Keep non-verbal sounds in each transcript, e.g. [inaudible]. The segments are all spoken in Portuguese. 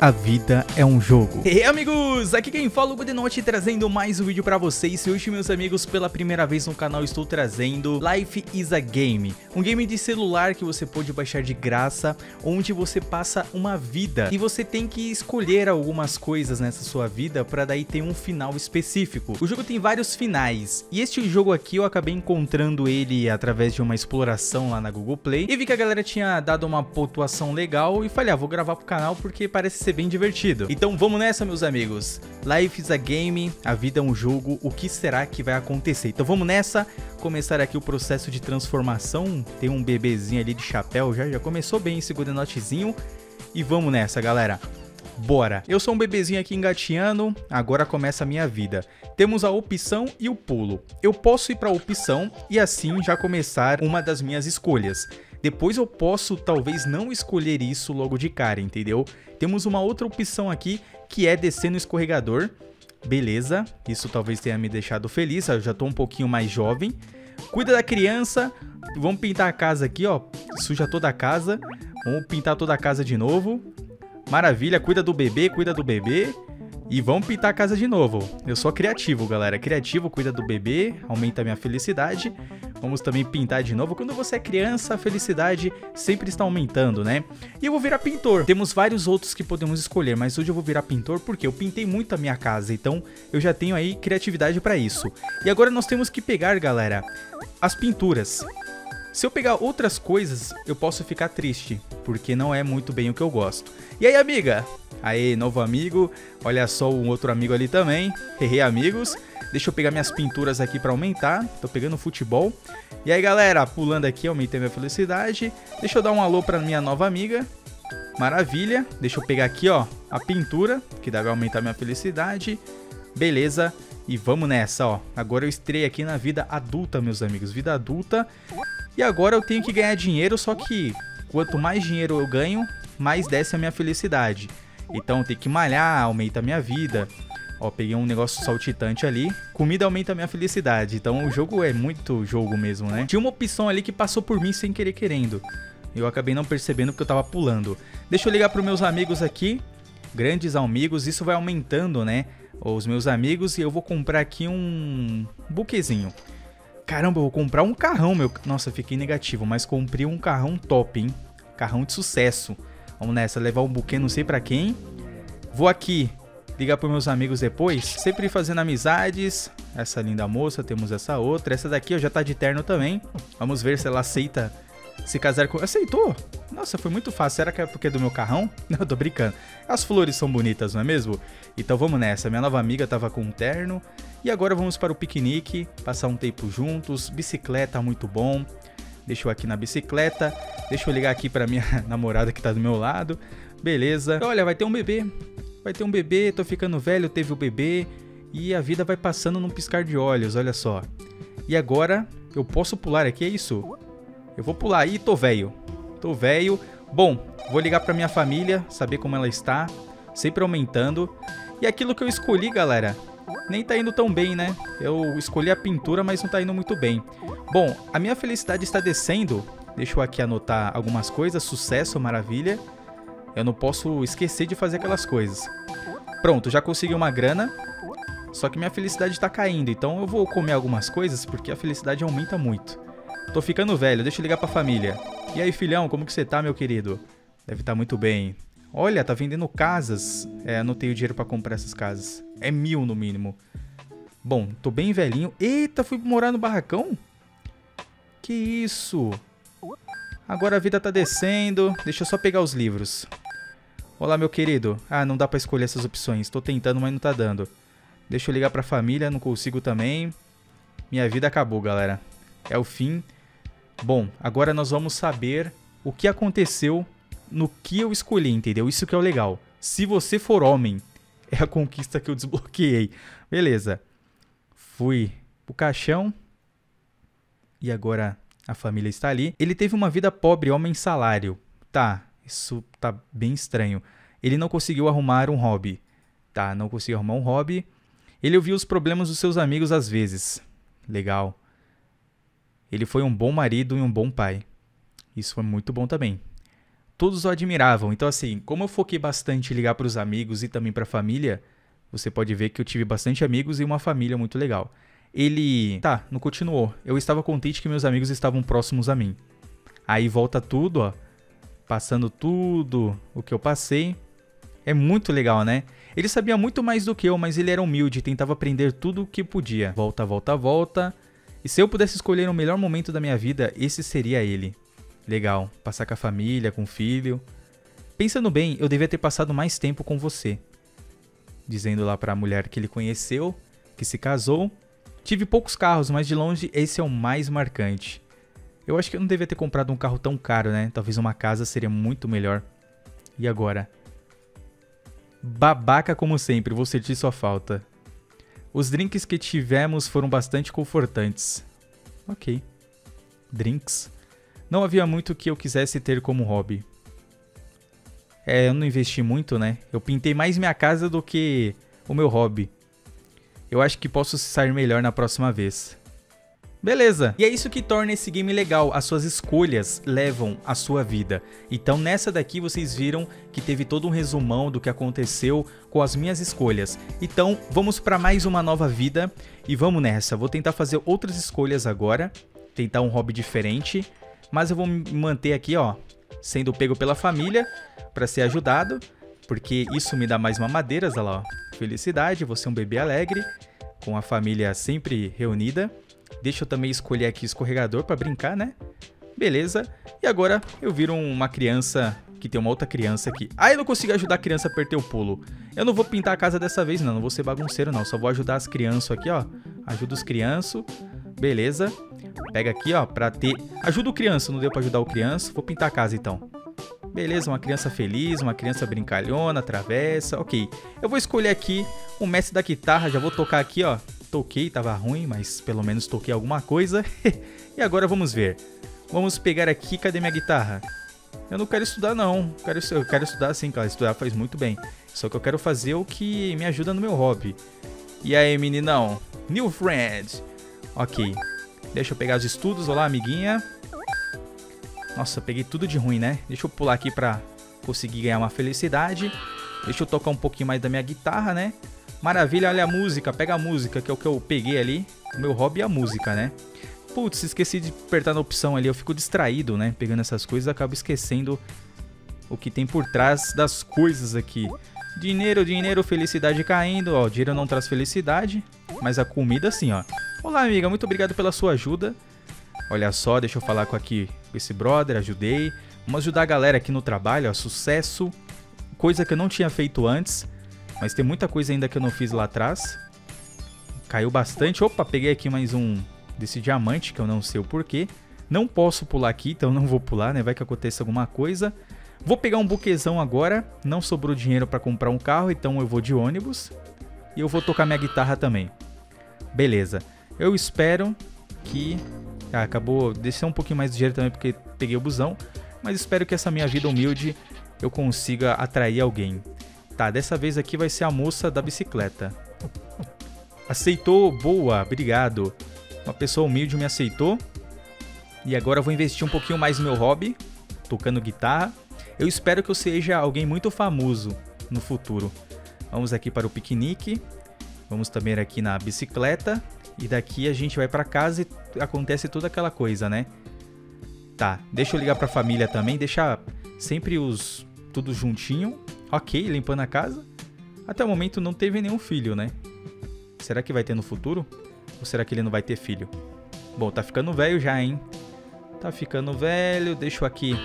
a vida é um jogo. E aí, amigos, aqui quem fala é o Godenote trazendo mais um vídeo pra vocês. E hoje, meus amigos, pela primeira vez no canal estou trazendo Life is a Game. Um game de celular que você pode baixar de graça, onde você passa uma vida. E você tem que escolher algumas coisas nessa sua vida pra daí ter um final específico. O jogo tem vários finais. E este jogo aqui eu acabei encontrando ele através de uma exploração lá na Google Play. E vi que a galera tinha dado uma pontuação legal e falei, ah, vou gravar pro canal porque parece ser bem divertido. Então vamos nessa, meus amigos. Life is a game, a vida é um jogo, o que será que vai acontecer? Então vamos nessa, começar aqui o processo de transformação. Tem um bebezinho ali de chapéu, já, já começou bem esse notezinho. E vamos nessa, galera. Bora! Eu sou um bebezinho aqui engateando, agora começa a minha vida. Temos a opção e o pulo. Eu posso ir para a opção e assim já começar uma das minhas escolhas. Depois eu posso talvez não escolher isso logo de cara, entendeu? Temos uma outra opção aqui que é descer no escorregador. Beleza, isso talvez tenha me deixado feliz, eu já tô um pouquinho mais jovem. Cuida da criança, vamos pintar a casa aqui, ó, suja toda a casa. Vamos pintar toda a casa de novo. Maravilha, cuida do bebê, cuida do bebê. E vamos pintar a casa de novo. Eu sou criativo, galera. Criativo, cuida do bebê, aumenta a minha felicidade. Vamos também pintar de novo. Quando você é criança, a felicidade sempre está aumentando, né? E eu vou virar pintor. Temos vários outros que podemos escolher, mas hoje eu vou virar pintor porque eu pintei muito a minha casa, então eu já tenho aí criatividade para isso. E agora nós temos que pegar, galera, as pinturas. Se eu pegar outras coisas, eu posso ficar triste, porque não é muito bem o que eu gosto. E aí, amiga? Aí, novo amigo. Olha só um outro amigo ali também. Hehe, amigos. Deixa eu pegar minhas pinturas aqui para aumentar. Tô pegando futebol. E aí, galera, pulando aqui, aumentei minha felicidade. Deixa eu dar um alô pra minha nova amiga. Maravilha. Deixa eu pegar aqui, ó, a pintura, que deve aumentar minha felicidade. Beleza. E vamos nessa, ó. Agora eu estrei aqui na vida adulta, meus amigos. Vida adulta. E agora eu tenho que ganhar dinheiro, só que quanto mais dinheiro eu ganho, mais desce a minha felicidade. Então tem que malhar, aumenta a minha vida. Ó, peguei um negócio saltitante ali. Comida aumenta a minha felicidade. Então o jogo é muito jogo mesmo, né? Tinha uma opção ali que passou por mim sem querer querendo. Eu acabei não percebendo porque eu tava pulando. Deixa eu ligar pros meus amigos aqui. Grandes amigos, isso vai aumentando, né? Os meus amigos e eu vou comprar aqui um buquezinho. Caramba, eu vou comprar um carrão, meu. Nossa, fiquei negativo, mas comprei um carrão top, hein? Carrão de sucesso. Vamos nessa, levar um buquê não sei pra quem. Vou aqui ligar pros meus amigos depois. Sempre fazendo amizades. Essa linda moça, temos essa outra. Essa daqui ó, já tá de terno também. Vamos ver se ela aceita se casar com. Aceitou? Nossa, foi muito fácil. Será que é porque é do meu carrão? [laughs] Não, tô brincando. As flores são bonitas, não é mesmo? Então vamos nessa. Minha nova amiga tava com um terno. E agora vamos para o piquenique, passar um tempo juntos. Bicicleta muito bom. Deixa eu aqui na bicicleta. Deixa eu ligar aqui para minha [laughs] namorada que tá do meu lado. Beleza. Olha, vai ter um bebê. Vai ter um bebê, tô ficando velho, teve o bebê. E a vida vai passando num piscar de olhos, olha só. E agora, eu posso pular aqui, é isso? Eu vou pular aí, tô velho. Tô velho. Bom, vou ligar pra minha família, saber como ela está. Sempre aumentando. E aquilo que eu escolhi, galera, nem tá indo tão bem, né? Eu escolhi a pintura, mas não tá indo muito bem. Bom, a minha felicidade está descendo. Deixa eu aqui anotar algumas coisas. Sucesso, maravilha. Eu não posso esquecer de fazer aquelas coisas. Pronto, já consegui uma grana. Só que minha felicidade está caindo, então eu vou comer algumas coisas porque a felicidade aumenta muito. Tô ficando velho, deixa eu ligar pra família. E aí, filhão, como que você tá, meu querido? Deve estar tá muito bem. Olha, tá vendendo casas. É, não tenho dinheiro para comprar essas casas. É mil no mínimo. Bom, tô bem velhinho. Eita, fui morar no barracão? Que isso? Agora a vida tá descendo. Deixa eu só pegar os livros. Olá, meu querido. Ah, não dá pra escolher essas opções. Tô tentando, mas não tá dando. Deixa eu ligar pra família, não consigo também. Minha vida acabou, galera. É o fim. Bom, agora nós vamos saber o que aconteceu no que eu escolhi, entendeu? Isso que é o legal. Se você for homem, é a conquista que eu desbloqueei. Beleza. Fui pro caixão. E agora a família está ali. Ele teve uma vida pobre, homem salário. Tá, isso tá bem estranho. Ele não conseguiu arrumar um hobby. Tá, não conseguiu arrumar um hobby. Ele ouviu os problemas dos seus amigos às vezes. Legal. Ele foi um bom marido e um bom pai. Isso foi muito bom também. Todos o admiravam. Então, assim, como eu foquei bastante em ligar para os amigos e também para a família, você pode ver que eu tive bastante amigos e uma família muito legal. Ele. Tá, não continuou. Eu estava contente que meus amigos estavam próximos a mim. Aí volta tudo, ó. Passando tudo o que eu passei. É muito legal, né? Ele sabia muito mais do que eu, mas ele era humilde e tentava aprender tudo o que podia. Volta, volta, volta. E se eu pudesse escolher o melhor momento da minha vida, esse seria ele. Legal, passar com a família, com o filho. Pensando bem, eu devia ter passado mais tempo com você. Dizendo lá para a mulher que ele conheceu, que se casou. Tive poucos carros, mas de longe esse é o mais marcante. Eu acho que eu não devia ter comprado um carro tão caro, né? Talvez uma casa seria muito melhor. E agora? Babaca como sempre, vou sentir sua falta. Os drinks que tivemos foram bastante confortantes. Ok. Drinks. Não havia muito que eu quisesse ter como hobby. É, eu não investi muito, né? Eu pintei mais minha casa do que o meu hobby. Eu acho que posso sair melhor na próxima vez. Beleza. E é isso que torna esse game legal. As suas escolhas levam a sua vida. Então nessa daqui vocês viram que teve todo um resumão do que aconteceu com as minhas escolhas. Então vamos para mais uma nova vida e vamos nessa. Vou tentar fazer outras escolhas agora. Tentar um hobby diferente. Mas eu vou me manter aqui, ó, sendo pego pela família para ser ajudado. Porque isso me dá mais mamadeiras, olha lá, ó. Felicidade, você é um bebê alegre, com a família sempre reunida. Deixa eu também escolher aqui escorregador para brincar, né? Beleza. E agora eu viro uma criança que tem uma outra criança aqui. Ah, eu não consigo ajudar a criança a perder o pulo. Eu não vou pintar a casa dessa vez, não. Não vou ser bagunceiro, não. Só vou ajudar as crianças aqui, ó. Ajuda os crianças. Beleza. Pega aqui, ó, pra ter... Ajuda o criança. Não deu pra ajudar o criança. Vou pintar a casa, então. Beleza, uma criança feliz, uma criança brincalhona, travessa. Ok. Eu vou escolher aqui o mestre da guitarra. Já vou tocar aqui, ó toquei, tava ruim, mas pelo menos toquei alguma coisa. [laughs] e agora vamos ver. Vamos pegar aqui, cadê minha guitarra? Eu não quero estudar não, quero, eu quero estudar sim, cara, estudar faz muito bem. Só que eu quero fazer o que me ajuda no meu hobby. E aí, meninão? New friend. Ok, deixa eu pegar os estudos, olá, amiguinha. Nossa, peguei tudo de ruim, né? Deixa eu pular aqui pra conseguir ganhar uma felicidade. Deixa eu tocar um pouquinho mais da minha guitarra, né? Maravilha, olha a música, pega a música, que é o que eu peguei ali. O meu hobby é a música, né? Putz, esqueci de apertar na opção ali, eu fico distraído, né? Pegando essas coisas, acabo esquecendo o que tem por trás das coisas aqui. Dinheiro, dinheiro, felicidade caindo, ó, dinheiro não traz felicidade, mas a comida sim, ó. Olá, amiga, muito obrigado pela sua ajuda. Olha só, deixa eu falar com aqui esse brother, ajudei. Vamos ajudar a galera aqui no trabalho, ó, sucesso. Coisa que eu não tinha feito antes. Mas tem muita coisa ainda que eu não fiz lá atrás. Caiu bastante. Opa, peguei aqui mais um desse diamante que eu não sei o porquê. Não posso pular aqui, então não vou pular, né? Vai que aconteça alguma coisa. Vou pegar um buquezão agora. Não sobrou dinheiro para comprar um carro, então eu vou de ônibus. E eu vou tocar minha guitarra também. Beleza. Eu espero que... Ah, acabou... Desceu um pouquinho mais de dinheiro também porque peguei o busão. Mas espero que essa minha vida humilde eu consiga atrair alguém. Tá, dessa vez aqui vai ser a moça da bicicleta. Aceitou, boa, obrigado. Uma pessoa humilde me aceitou. E agora eu vou investir um pouquinho mais no meu hobby, tocando guitarra. Eu espero que eu seja alguém muito famoso no futuro. Vamos aqui para o piquenique. Vamos também aqui na bicicleta. E daqui a gente vai para casa e acontece toda aquela coisa, né? Tá, deixa eu ligar para a família também, deixar sempre os tudo juntinho Ok, limpando a casa. Até o momento não teve nenhum filho, né? Será que vai ter no futuro? Ou será que ele não vai ter filho? Bom, tá ficando velho já, hein? Tá ficando velho. Deixa eu aqui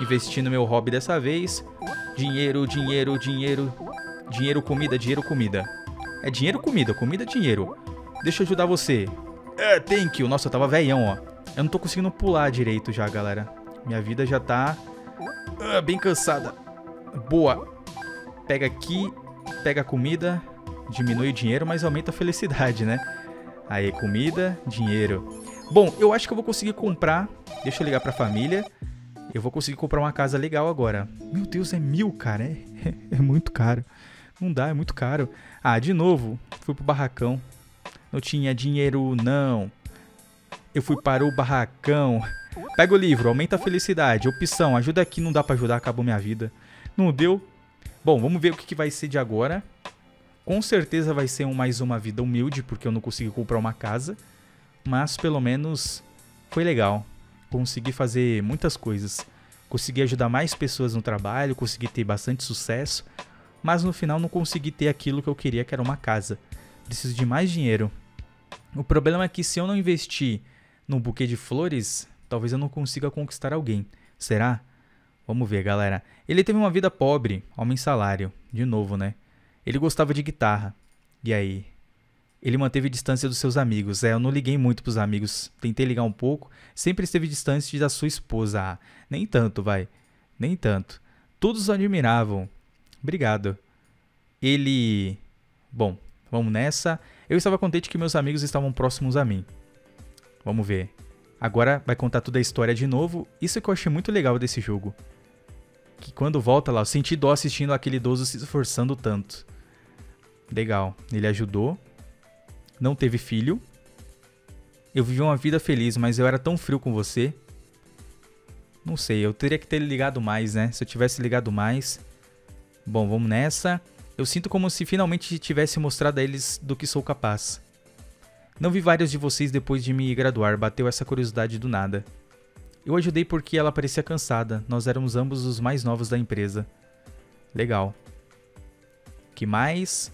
investir no meu hobby dessa vez. Dinheiro, dinheiro, dinheiro. Dinheiro, comida, dinheiro, comida. É dinheiro, comida. Comida, dinheiro. Deixa eu ajudar você. É, thank you. Nossa, eu tava velhão, ó. Eu não tô conseguindo pular direito já, galera. Minha vida já tá... Uh, bem cansada. Boa pega aqui, pega a comida, diminui o dinheiro, mas aumenta a felicidade, né? Aí, comida, dinheiro. Bom, eu acho que eu vou conseguir comprar. Deixa eu ligar pra família. Eu vou conseguir comprar uma casa legal agora. Meu Deus, é mil, cara. É, é, [laughs] é muito caro. Não dá, é muito caro. Ah, de novo, fui pro barracão. Não tinha dinheiro, não. Eu fui para o barracão. Pega o livro, aumenta a felicidade. Opção, ajuda aqui, não dá pra ajudar, acabou minha vida. Não deu? Bom, vamos ver o que, que vai ser de agora. Com certeza vai ser um, mais uma vida humilde, porque eu não consegui comprar uma casa. Mas pelo menos foi legal. Consegui fazer muitas coisas. Consegui ajudar mais pessoas no trabalho, consegui ter bastante sucesso. Mas no final não consegui ter aquilo que eu queria, que era uma casa. Preciso de mais dinheiro. O problema é que se eu não investir num buquê de flores, talvez eu não consiga conquistar alguém. Será? Vamos ver, galera. Ele teve uma vida pobre, homem salário. De novo, né? Ele gostava de guitarra. E aí? Ele manteve distância dos seus amigos. É, eu não liguei muito pros amigos. Tentei ligar um pouco. Sempre esteve distante da sua esposa. Ah, nem tanto, vai. Nem tanto. Todos o admiravam. Obrigado. Ele. Bom, vamos nessa. Eu estava contente que meus amigos estavam próximos a mim. Vamos ver. Agora vai contar toda a história de novo. Isso que eu achei muito legal desse jogo. Que quando volta lá, eu senti dó assistindo aquele idoso se esforçando tanto. Legal. Ele ajudou. Não teve filho. Eu vivi uma vida feliz, mas eu era tão frio com você. Não sei, eu teria que ter ligado mais, né? Se eu tivesse ligado mais. Bom, vamos nessa. Eu sinto como se finalmente tivesse mostrado a eles do que sou capaz. Não vi vários de vocês depois de me graduar, bateu essa curiosidade do nada. Eu ajudei porque ela parecia cansada, nós éramos ambos os mais novos da empresa. Legal. Que mais?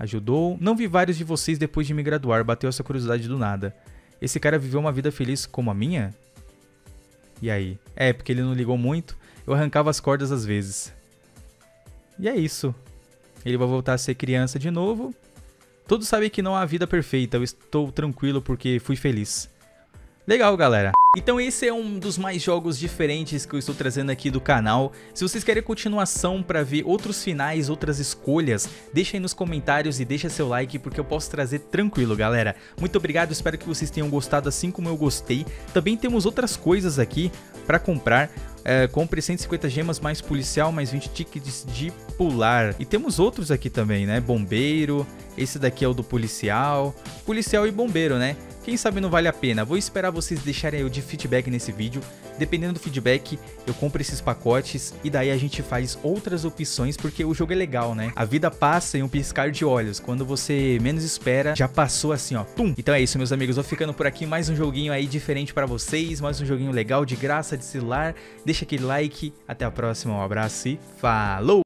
Ajudou. Não vi vários de vocês depois de me graduar, bateu essa curiosidade do nada. Esse cara viveu uma vida feliz como a minha? E aí? É, porque ele não ligou muito, eu arrancava as cordas às vezes. E é isso. Ele vai voltar a ser criança de novo. Todos sabem que não há vida perfeita, eu estou tranquilo porque fui feliz. Legal, galera. Então esse é um dos mais jogos diferentes que eu estou trazendo aqui do canal. Se vocês querem continuação para ver outros finais, outras escolhas, deixa aí nos comentários e deixa seu like porque eu posso trazer tranquilo, galera. Muito obrigado, espero que vocês tenham gostado assim como eu gostei. Também temos outras coisas aqui para comprar. É, compre 150 gemas mais policial, mais 20 tickets de pular. E temos outros aqui também, né? Bombeiro, esse daqui é o do policial. Policial e bombeiro, né? Quem sabe não vale a pena. Vou esperar vocês deixarem o de feedback nesse vídeo. Dependendo do feedback, eu compro esses pacotes e daí a gente faz outras opções porque o jogo é legal, né? A vida passa em um piscar de olhos. Quando você menos espera, já passou assim, ó. Tum! Então é isso, meus amigos. Vou ficando por aqui. Mais um joguinho aí diferente para vocês. Mais um joguinho legal, de graça, de celular. Deixa aquele like. Até a próxima. Um abraço e falou!